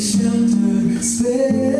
patient to spare.